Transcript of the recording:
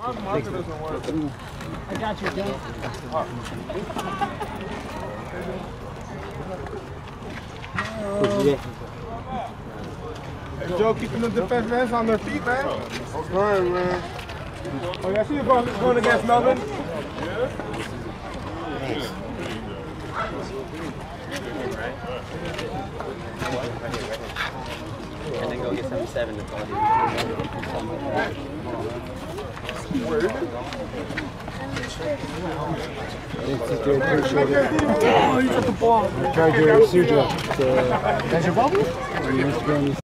My marker doesn't work. I got you, Joe. Hey, Joe, keeping the defensive ends on their feet, man. Okay, man. Oh, yeah, I see you going, going against Melvin. And then go get 77 to call Oh, you took the ball. Charger Suja. That's your bubble?